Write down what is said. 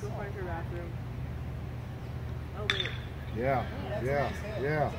Go find your bathroom. Oh wait. Yeah, oh, yeah, yeah.